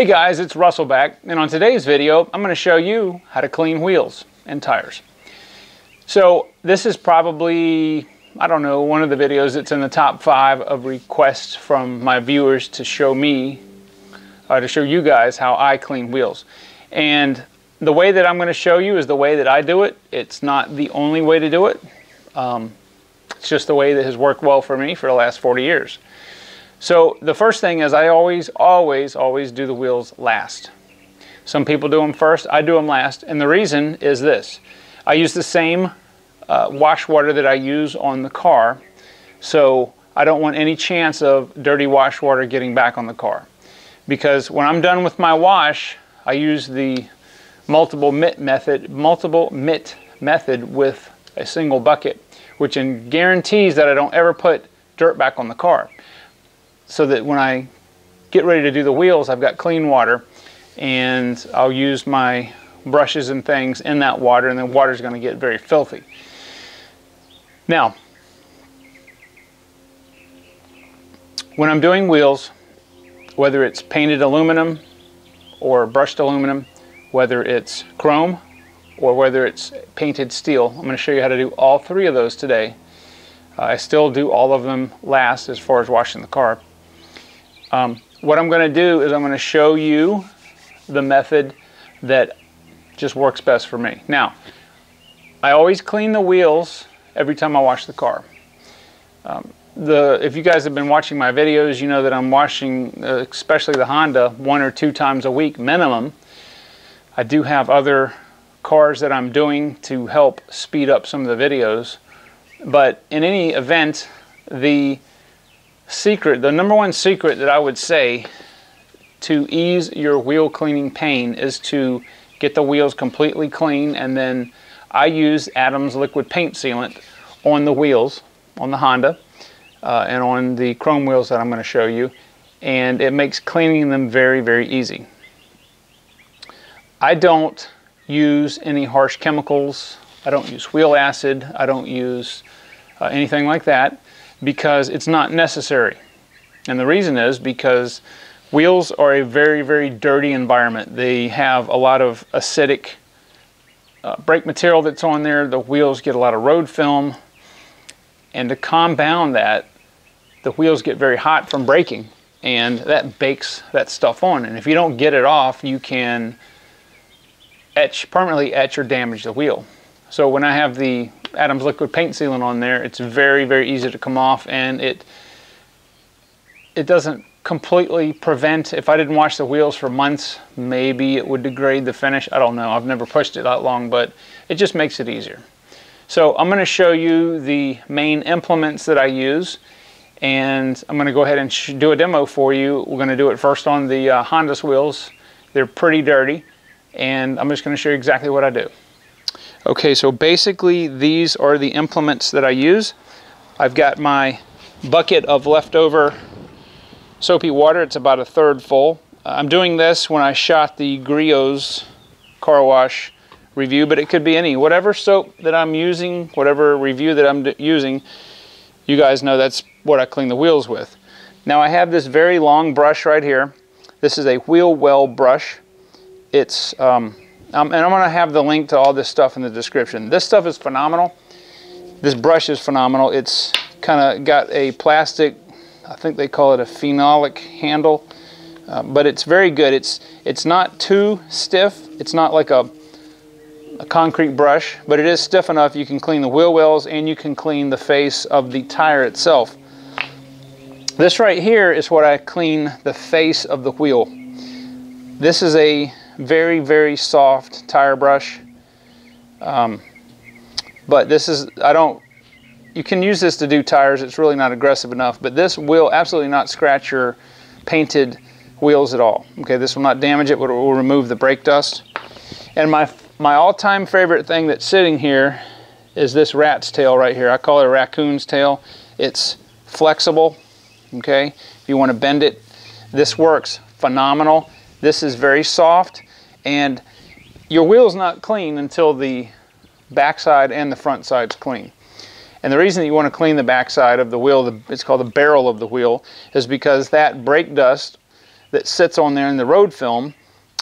Hey guys, it's Russell back, and on today's video, I'm going to show you how to clean wheels and tires. So this is probably, I don't know, one of the videos that's in the top five of requests from my viewers to show me, uh, to show you guys how I clean wheels. And the way that I'm going to show you is the way that I do it. It's not the only way to do it. Um, it's just the way that has worked well for me for the last 40 years. So the first thing is I always, always, always do the wheels last. Some people do them first, I do them last. And the reason is this. I use the same uh, wash water that I use on the car. So I don't want any chance of dirty wash water getting back on the car. Because when I'm done with my wash, I use the multiple mitt method, multiple mitt method with a single bucket, which guarantees that I don't ever put dirt back on the car so that when I get ready to do the wheels, I've got clean water and I'll use my brushes and things in that water and the water's going to get very filthy. Now, when I'm doing wheels, whether it's painted aluminum or brushed aluminum, whether it's chrome or whether it's painted steel, I'm going to show you how to do all three of those today. Uh, I still do all of them last as far as washing the car. Um, what I'm going to do is I'm going to show you the method that just works best for me. Now, I always clean the wheels every time I wash the car. Um, the if you guys have been watching my videos, you know that I'm washing, uh, especially the Honda, one or two times a week minimum. I do have other cars that I'm doing to help speed up some of the videos. But in any event, the secret, the number one secret that I would say to ease your wheel cleaning pain is to get the wheels completely clean and then I use Adams liquid paint sealant on the wheels on the Honda uh, and on the chrome wheels that I'm going to show you and it makes cleaning them very very easy. I don't use any harsh chemicals. I don't use wheel acid. I don't use uh, anything like that because it's not necessary. And the reason is because wheels are a very, very dirty environment. They have a lot of acidic uh, brake material that's on there. The wheels get a lot of road film. And to compound that, the wheels get very hot from braking and that bakes that stuff on. And if you don't get it off, you can etch, permanently etch or damage the wheel. So when I have the Adams liquid paint sealant on there. It's very, very easy to come off and it it doesn't completely prevent, if I didn't wash the wheels for months, maybe it would degrade the finish. I don't know. I've never pushed it that long, but it just makes it easier. So I'm going to show you the main implements that I use and I'm going to go ahead and do a demo for you. We're going to do it first on the uh, Honda's wheels. They're pretty dirty and I'm just going to show you exactly what I do. Okay, so basically these are the implements that I use. I've got my bucket of leftover soapy water. It's about a third full. I'm doing this when I shot the Griot's car wash review, but it could be any. Whatever soap that I'm using, whatever review that I'm using, you guys know that's what I clean the wheels with. Now I have this very long brush right here. This is a wheel well brush. It's um, um, and I'm going to have the link to all this stuff in the description. This stuff is phenomenal. This brush is phenomenal. It's kind of got a plastic, I think they call it a phenolic handle, uh, but it's very good. It's, it's not too stiff. It's not like a, a concrete brush, but it is stiff enough you can clean the wheel wells and you can clean the face of the tire itself. This right here is what I clean the face of the wheel. This is a very, very soft tire brush. Um, but this is, I don't, you can use this to do tires. It's really not aggressive enough. But this will absolutely not scratch your painted wheels at all. Okay, this will not damage it, but it will remove the brake dust. And my, my all-time favorite thing that's sitting here is this rat's tail right here. I call it a raccoon's tail. It's flexible, okay? If you want to bend it, this works phenomenal. This is very soft and your wheel's not clean until the backside and the front side's clean. And the reason that you want to clean the backside of the wheel, it's called the barrel of the wheel, is because that brake dust that sits on there in the road film,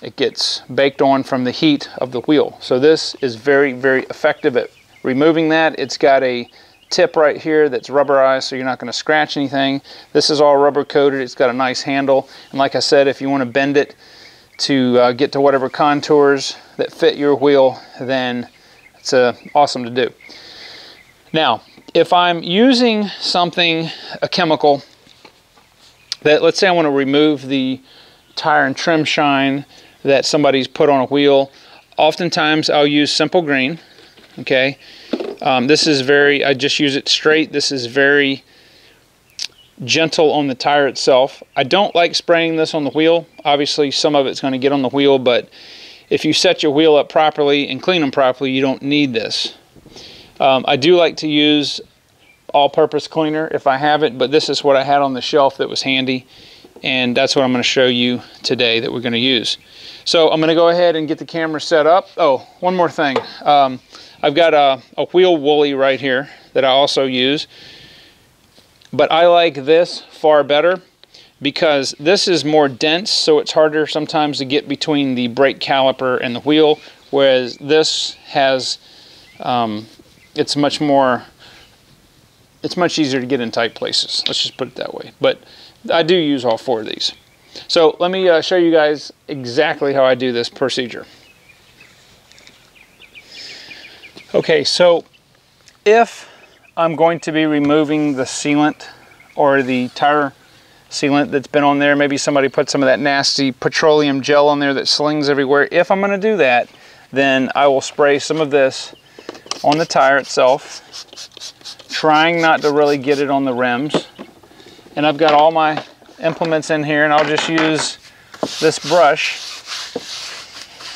it gets baked on from the heat of the wheel. So this is very, very effective at removing that. It's got a tip right here that's rubberized so you're not going to scratch anything. This is all rubber coated. It's got a nice handle. And like I said, if you want to bend it to uh, get to whatever contours that fit your wheel, then it's uh, awesome to do. Now, if I'm using something, a chemical, that let's say I want to remove the tire and trim shine that somebody's put on a wheel, oftentimes I'll use simple green, okay? Um, this is very, I just use it straight. This is very gentle on the tire itself. I don't like spraying this on the wheel. Obviously, some of it's going to get on the wheel, but if you set your wheel up properly and clean them properly, you don't need this. Um, I do like to use all-purpose cleaner if I have it, but this is what I had on the shelf that was handy, and that's what I'm going to show you today that we're going to use. So I'm going to go ahead and get the camera set up. Oh, one more thing. Um, I've got a, a wheel woolly right here that I also use. But I like this far better because this is more dense, so it's harder sometimes to get between the brake caliper and the wheel, whereas this has, um, it's much more, it's much easier to get in tight places. Let's just put it that way. But I do use all four of these. So let me uh, show you guys exactly how I do this procedure. Okay, so if I'm going to be removing the sealant or the tire sealant that's been on there, maybe somebody put some of that nasty petroleum gel on there that slings everywhere. If I'm gonna do that, then I will spray some of this on the tire itself, trying not to really get it on the rims. And I've got all my implements in here and I'll just use this brush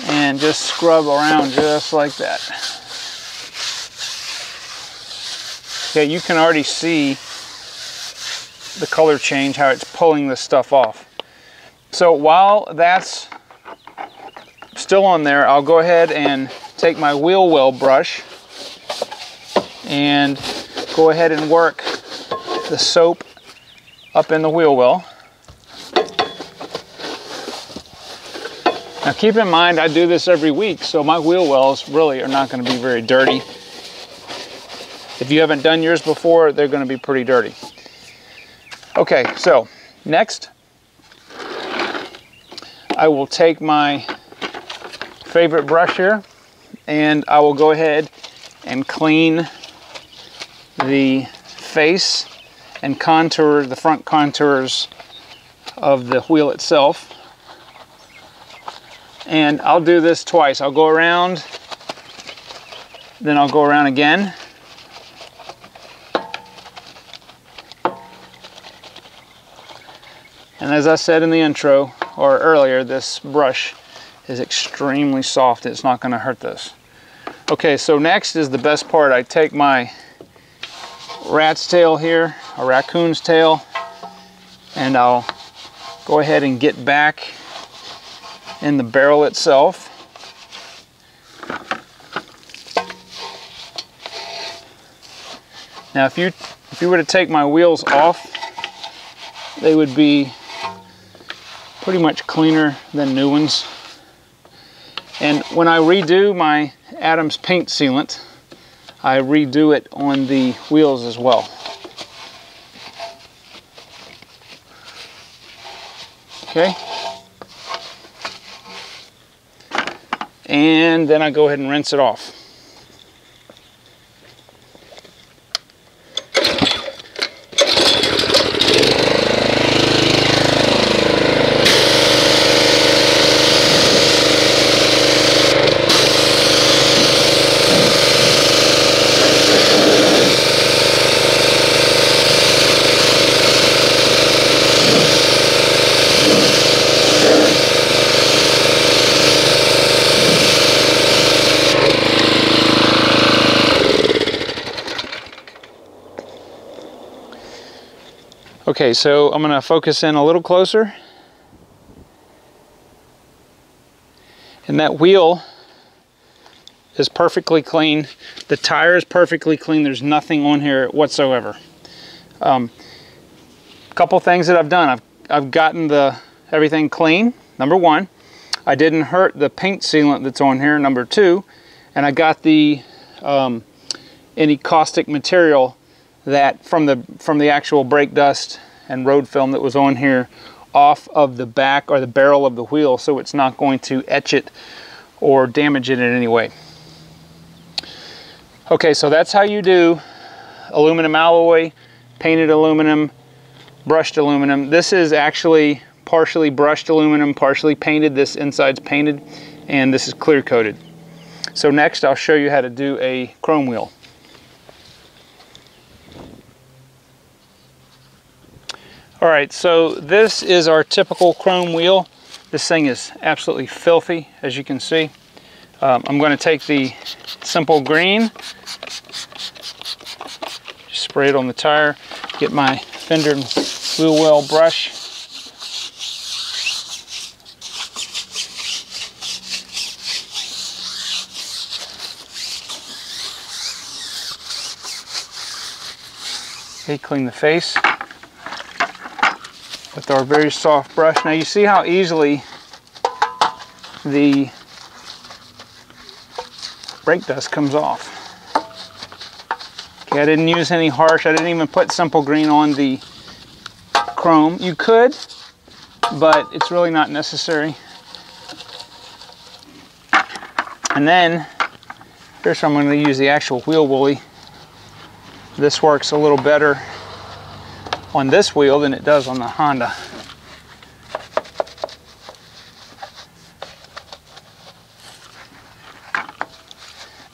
and just scrub around just like that. Okay, you can already see the color change, how it's pulling this stuff off. So while that's still on there, I'll go ahead and take my wheel well brush and go ahead and work the soap up in the wheel well. Now keep in mind I do this every week so my wheel wells really are not going to be very dirty. If you haven't done yours before, they're going to be pretty dirty. Okay, so next, I will take my favorite brush here and I will go ahead and clean the face and contour the front contours of the wheel itself. And I'll do this twice. I'll go around, then I'll go around again As I said in the intro, or earlier, this brush is extremely soft. It's not gonna hurt this. Okay, so next is the best part. I take my rat's tail here, a raccoon's tail, and I'll go ahead and get back in the barrel itself. Now if you if you were to take my wheels off, they would be pretty much cleaner than new ones. And when I redo my Adams paint sealant, I redo it on the wheels as well. Okay. And then I go ahead and rinse it off. Okay, so I'm going to focus in a little closer. And that wheel is perfectly clean. The tire is perfectly clean. There's nothing on here whatsoever. A um, couple things that I've done. I've, I've gotten the everything clean, number one. I didn't hurt the paint sealant that's on here, number two. And I got the um, any caustic material that from the from the actual brake dust and road film that was on here off of the back or the barrel of the wheel so it's not going to etch it or damage it in any way. Okay, so that's how you do aluminum alloy, painted aluminum, brushed aluminum. This is actually partially brushed aluminum, partially painted. This inside's painted, and this is clear coated. So next I'll show you how to do a chrome wheel. All right, so this is our typical chrome wheel. This thing is absolutely filthy, as you can see. Um, I'm going to take the simple green, spray it on the tire, get my fender and wheel well brush, Okay, clean the face our very soft brush. Now you see how easily the brake dust comes off. Okay, I didn't use any harsh. I didn't even put simple green on the chrome. You could, but it's really not necessary. And then, here's where I'm going to use the actual wheel woolly. This works a little better on this wheel than it does on the Honda.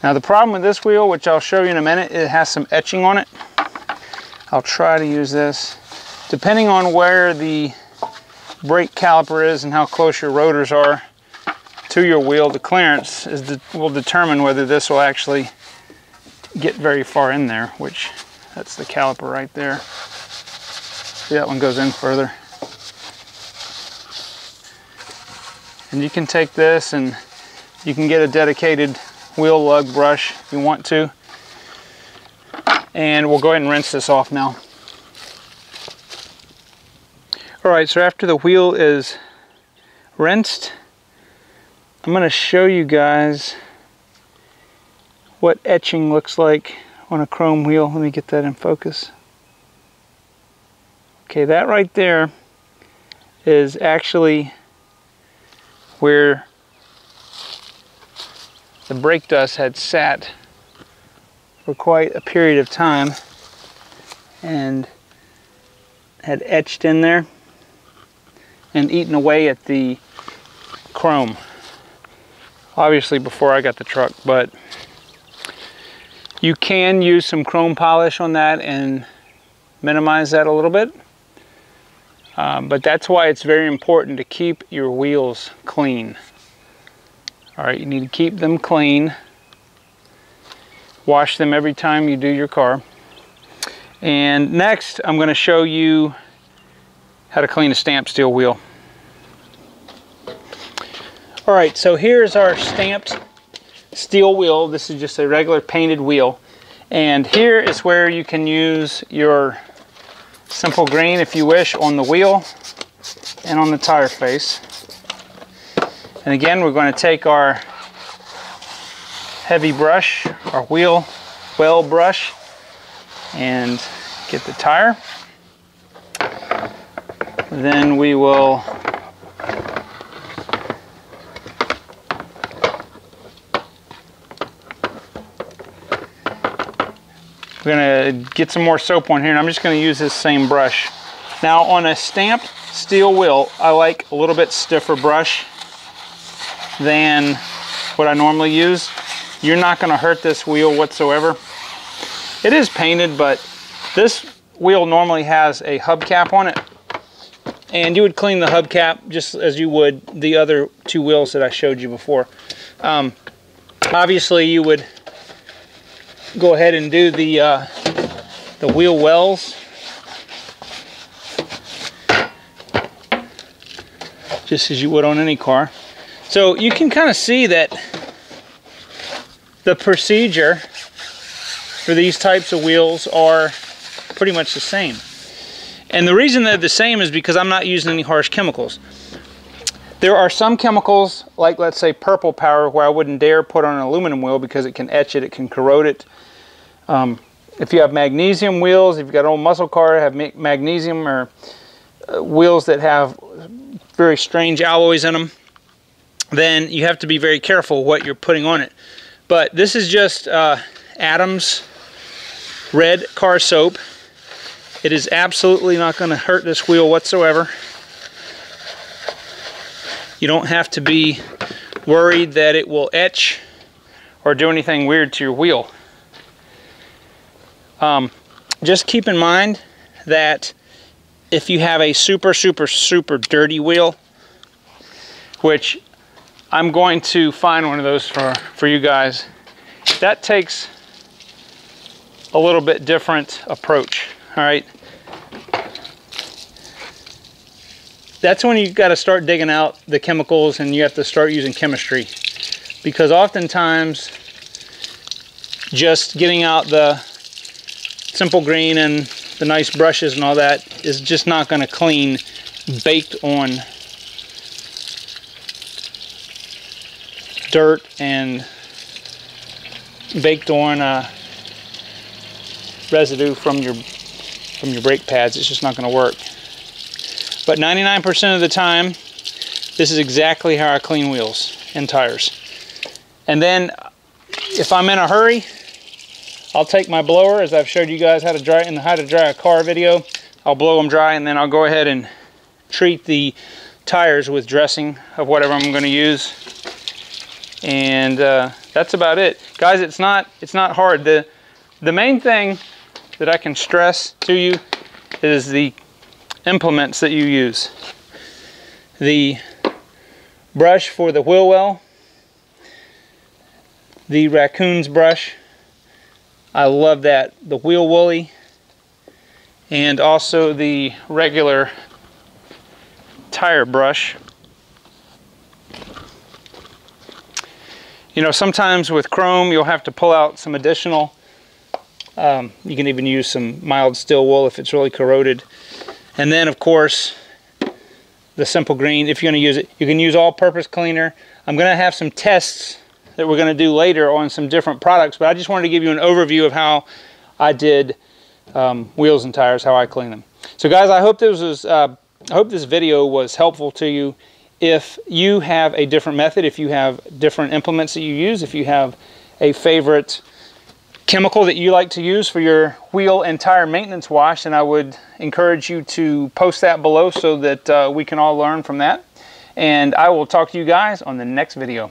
Now the problem with this wheel, which I'll show you in a minute, it has some etching on it. I'll try to use this. Depending on where the brake caliper is and how close your rotors are to your wheel, the clearance is de will determine whether this will actually get very far in there, which that's the caliper right there. See, that one goes in further. And you can take this and you can get a dedicated wheel lug brush if you want to. And we'll go ahead and rinse this off now. All right, so after the wheel is rinsed, I'm gonna show you guys what etching looks like on a chrome wheel. Let me get that in focus. Okay, that right there is actually where the brake dust had sat for quite a period of time and had etched in there and eaten away at the chrome. Obviously before I got the truck, but you can use some chrome polish on that and minimize that a little bit. Um, but that's why it's very important to keep your wheels clean. All right, you need to keep them clean. Wash them every time you do your car. And next, I'm going to show you how to clean a stamped steel wheel. All right, so here's our stamped steel wheel. This is just a regular painted wheel. And here is where you can use your simple green if you wish on the wheel and on the tire face. And again, we're going to take our heavy brush, our wheel well brush, and get the tire. Then we will Gonna get some more soap on here and I'm just gonna use this same brush. Now on a stamped steel wheel, I like a little bit stiffer brush than what I normally use. You're not gonna hurt this wheel whatsoever. It is painted, but this wheel normally has a hubcap on it. And you would clean the hubcap just as you would the other two wheels that I showed you before. Um, obviously you would go ahead and do the uh, the wheel wells. Just as you would on any car. So you can kind of see that the procedure for these types of wheels are pretty much the same. And the reason they're the same is because I'm not using any harsh chemicals. There are some chemicals, like let's say purple power, where I wouldn't dare put on an aluminum wheel because it can etch it, it can corrode it. Um, if you have magnesium wheels, if you've got an old muscle car, have magnesium or uh, wheels that have very strange alloys in them, then you have to be very careful what you're putting on it. But this is just uh, Adams red car soap. It is absolutely not going to hurt this wheel whatsoever. You don't have to be worried that it will etch or do anything weird to your wheel. Um, just keep in mind that if you have a super, super, super dirty wheel, which I'm going to find one of those for, for you guys, that takes a little bit different approach, all right? That's when you've got to start digging out the chemicals and you have to start using chemistry. Because oftentimes just getting out the simple green and the nice brushes and all that is just not going to clean baked on dirt and baked on uh, residue from your from your brake pads. It's just not going to work but 99% of the time, this is exactly how I clean wheels and tires. And then if I'm in a hurry, I'll take my blower, as I've showed you guys how to dry in the how to dry a car video. I'll blow them dry and then I'll go ahead and treat the tires with dressing of whatever I'm going to use. And uh, that's about it. Guys, it's not, it's not hard. The, the main thing that I can stress to you is the implements that you use. The brush for the wheel well, the raccoon's brush, I love that. The wheel woolly, and also the regular tire brush. You know, sometimes with chrome you'll have to pull out some additional, um, you can even use some mild steel wool if it's really corroded. And then of course, the simple green, if you're gonna use it, you can use all-purpose cleaner. I'm gonna have some tests that we're gonna do later on some different products, but I just wanted to give you an overview of how I did um, wheels and tires, how I clean them. So guys, I hope this was, uh, I hope this video was helpful to you. If you have a different method, if you have different implements that you use, if you have a favorite chemical that you like to use for your wheel and tire maintenance wash and I would encourage you to post that below so that uh, we can all learn from that and I will talk to you guys on the next video.